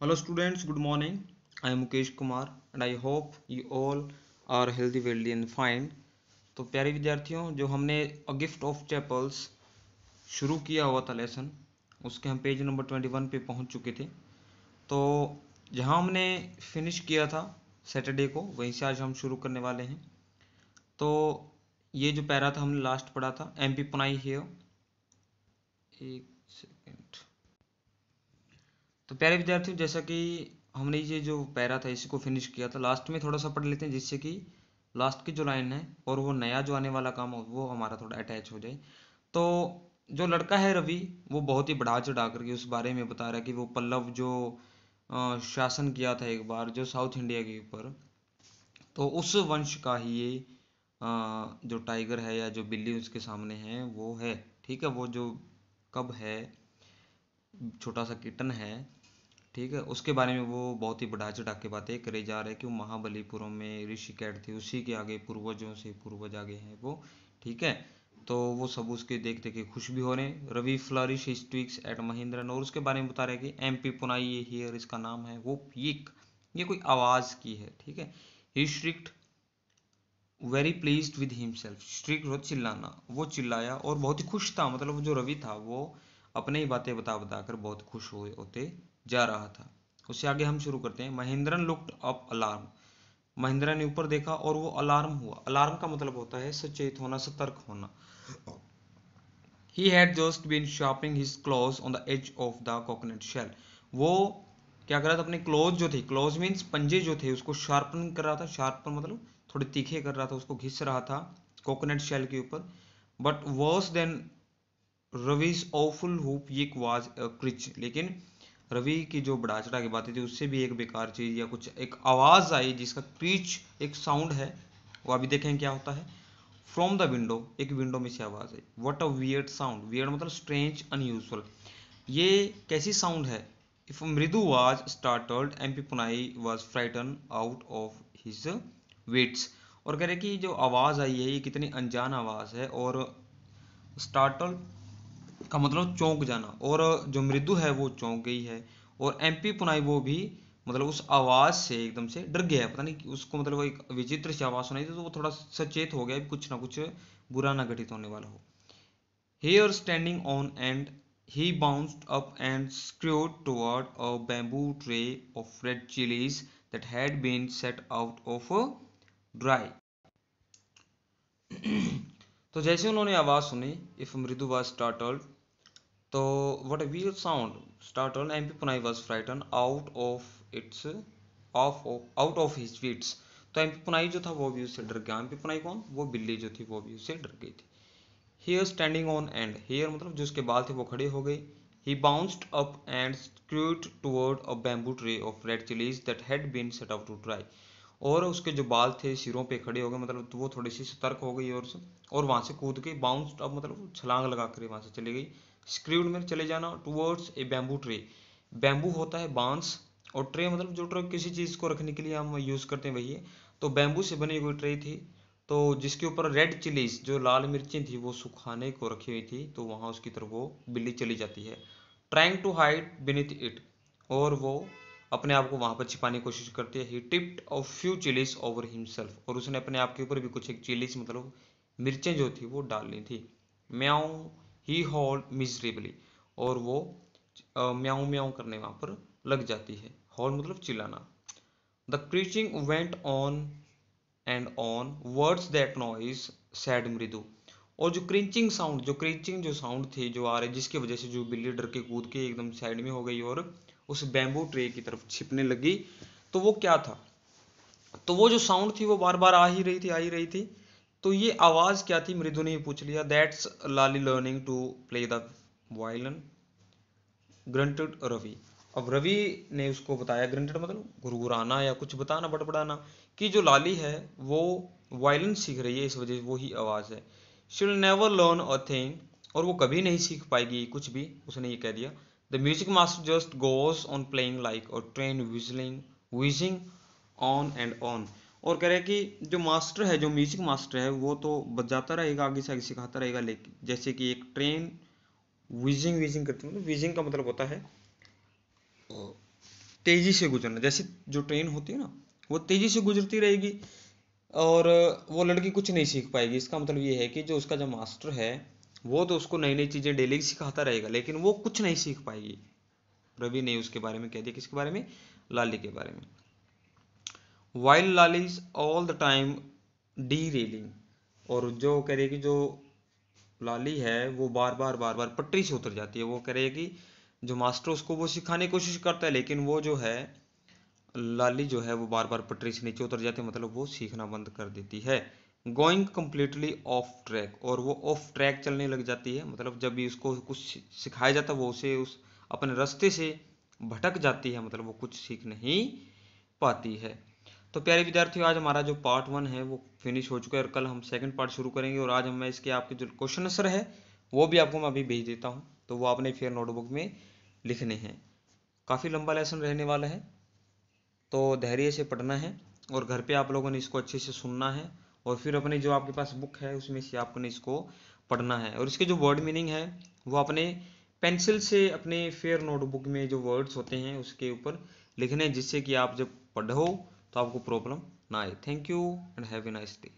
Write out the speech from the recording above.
Hello students, good morning. I am Mukesh Kumar and I hope you all are healthy, wealthy and fine. तो प्यारे विद्यार्थियों जो हमने a gift of chapels शुरू किया हुआ था लेसन उसके हम पेज नंबर ट्वेंटी वन पे पहुँच चुके थे तो जहाँ हमने फिनिश किया था सैटरडे को वहीं से आज हम शुरू करने वाले हैं तो ये जो पैरा था हमने लास्ट पढ़ा था एम पी पुनाई हियर एक सेकेंड तो प्यारे विद्यार्थियों, जैसा कि हमने ये जो पैरा था, इसी को फिनिश किया था। लास्ट में थोड़ा सा पढ़ लेते हैं, जिससे कि लास्ट की जो लाइन है और वो नया जो आने वाला काम हो, वो हमारा थोड़ा अटैच हो जाए। तो जो लड़का है रवि, वो बहुत ही बढ़ा चढ़ा करके उस बारे में बता रहा है कि वो पल्लव जो शासन किया था एक बार, जो साउथ इंडिया के ऊपर तो उस वंश का ही ये जो टाइगर है या जो बिल्ली उसके सामने है, वो है। ठीक है, वो जो कब है छोटा सा किटन है, ठीक है? उसके बारे में वो बहुत ही बढ़ा चढ़ा के बातें करे जा रहे हैं कि वो महाबलीपुरम में ऋषि कैट थे, उसी के आगे पूर्वजों से पूर्वज आगे हैं वो, ठीक है? तो वो सब उसके देख देख के खुश भी हो रहे हैं। Ravi flourish sticks at Mahindra और उसके बारे में बता रहे हैं कि एम पी पुनाई ये हियर इसका नाम है, वो पीक ये कोई आवाज़ की है, ठीक है? He strict very please with himself strict हो, चिल्लाना, वो चिल्लाया और बहुत ही खुश था मतलब जो रवि था, वो अपने ही बातें बता बता कर बहुत खुश हुए होते जा रहा था। उससे आगे हम शुरू करते हैं। Mahendran looked up alarm Mahindra ने ऊपर देखा और वो अलार्म हुआ। अलार्म का मतलब होता है सचेत होना, सतर्क होना। He had just been sharpening his claws on the edge of the coconut shell वो क्या कर रहा था? अपने क्लोज जो थे क्लोज मीन्स पंजे जो थे, उसको शार्पन कर रहा था। शार्पन मतलब थोड़े तीखे कर रहा था, उसको घिस रहा था कोकोनट शेल के ऊपर। But worse than Ravi's awful whoop यिक was screech लेकिन रवि की जो बढ़ा चढ़ा की बातें थी, उससे भी एक बेकार चीज़ या कुछ, एक आवाज़ आई जिसका क्रीच एक साउंड है, वो अभी देखें क्या होता है। फ्रॉम द विंडो एक विंडो में से आवाज़ आई। What a weird sound weird मतलब स्ट्रेंज अनयूजल ये कैसी साउंड है? If Mridu was startled M P Poonai was frightened out of his wits और कह रहे कि जो आवाज़ आई है, ये कितनी अनजान आवाज़ है। और स्टार्टल का मतलब चौंक जाना। और जो मृदु है, वो चौंक गई है। और एमपी पुनाई वो भी मतलब उस आवाज़ से एकदम से डर गया है। पता नहीं उसको मतलब एक विचित्र सी आवाज़ सुनाई थी तो वो थोड़ा सचेत हो गया कुछ ना कुछ बुरा ना घटित होने वाला हो। Hair standing on end he bounced up and screwed toward a bamboo tray of red chillies that had been set out of dry तो जैसे उन्होंने आवाज़ सुनी इफ़ मृदु वाज स्टार्टल्ड तो what a weird sound. Startled MP Punai was frightened out of its off out of his wits. तो M P Poonai जो था, वो भी उससे डर गया। एमपी पुनाई कौन? वो बिल्ली जो थी, वो भी उससे डर गई थी। Hair standing on end hair मतलब जो उसके बाल थे, वो खड़े हो गए। He bounced up and screwed toward a bamboo tray of red chillies that had been set out to dry और उसके जो बाल थे सिरों पे खड़े हो गए मतलब तो वो थोड़ी सी सतर्क हो गई और से और वहाँ से कूद के बाउंस अप मतलब छलांग लगा कर वहाँ से चली गई। स्क्रीड में चले जाना towards a bamboo tray bamboo होता है बाँस, और ट्रे मतलब जो ट्रे, किसी चीज़ को रखने के लिए हम यूज़ करते हैं, वही है। तो बैम्बू से बनी हुई ट्रे थी तो जिसके ऊपर रेड चिलीज जो लाल मिर्चें थी, वो सुखाने को रखी हुई थी तो वहाँ उसकी तरफ़ वो बिल्ली चली जाती है। Trying to hide beneath it और वो अपने आप को वहाँ पर छिपाने की कोशिश करती है। He tipped off few chillies over himself और उसने अपने आप के ऊपर भी कुछ एक चिलीज मतलब मिर्चें जो थी, वो डाल ली थी। म्याऊ ही हॉल मिजरेबली और वो म्याऊ म्याऊ करने वहाँ पर लग जाती है। हॉल मतलब चिल्लाना। The screeching went on and on words that noise said Mridu. और जो क्रिंचिंग साउंड जो क्रिंचिंग जो साउंड थे, जो आ रहे, जिसकी वजह से जो बिल्ली डर के कूद के एकदम साइड में हो गई और उस बैम्बू ट्रे की तरफ़ छिपने लगी। तो वो क्या था? तो वो जो साउंड थी वो बार बार आ ही रही थी, आ ही रही थी। तो ये आवाज़ क्या थी? मृदु ने पूछ लिया। That's Lali learning to play the violin grunted Ravi अब रवि ने उसको बताया ग्रंटेड मतलब गुरगुराना या कुछ बताना बड़बड़ाना कि जो लाली है, वो वायलिन सीख रही है, इस वजह से वो ही आवाज़ है। शील नेवर लर्न अ थिंग और वो कभी नहीं सीख पाएगी कुछ भी, उसने ये कह दिया। The music master just goes on playing like और train whistling whizzing on and on और कह रहे हैं कि जो मास्टर है, जो म्यूज़िक मास्टर है, वो तो बजाता रहेगा, आगे से आगे सिखाता रहेगा लेकिन जैसे कि एक ट्रेन विजिंग विजिंग करती है मतलब विजिंग का मतलब होता है तेज़ी से गुजरना। जैसे जो ट्रेन होती है ना, वो तेज़ी से गुजरती रहेगी और वो लड़की कुछ नहीं सीख पाएगी। इसका मतलब ये है कि जो उसका जो मास्टर है वो तो उसको नई नई चीज़ें डेली सिखाता रहेगा, लेकिन वो कुछ नहीं सीख पाएगी। रवि ने उसके बारे में कह दिया, किसके बारे में? लाली के बारे में। Wild Lali's all the time derailing और जो कह रही है कि जो लाली है, वो बार बार बार बार पटरी से उतर जाती है। वो कह रही है कि जो मास्टर उसको वो सिखाने की कोशिश करता है, लेकिन वो जो है, लाली जो है, वो बार बार पटरी से नीचे उतर जाती है मतलब वो सीखना बंद कर देती है। गोइंग कम्प्लीटली ऑफ़ ट्रैक और वो ऑफ़ ट्रैक चलने लग जाती है मतलब जब भी उसको कुछ सिखाया जाता है, वो उसे उस अपने रास्ते से भटक जाती है मतलब वो कुछ सीख नहीं पाती है। तो प्यारे विद्यार्थियों, आज हमारा जो पार्ट वन है, वो फिनिश हो चुका है और कल हम सेकंड पार्ट शुरू करेंगे, और आज हम मैं इसके आपके जो क्वेश्चन आंसर है, वो भी आपको मैं अभी भेज देता हूँ तो वो आपने फिर नोटबुक में लिखने हैं। काफ़ी लंबा लेसन रहने वाला है तो धैर्य से पढ़ना है, और घर पे आप लोगों ने इसको अच्छे से सुनना है और फिर अपने जो आपके पास बुक है, उसमें से आपने इसको पढ़ना है। और इसके जो वर्ड मीनिंग है, वो अपने पेंसिल से अपने फेयर नोटबुक में जो वर्ड्स होते हैं, उसके ऊपर लिखने जिससे कि आप जब पढ़ो तो आपको प्रॉब्लम ना आए। Thank you and have a nice day